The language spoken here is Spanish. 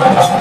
Gracias.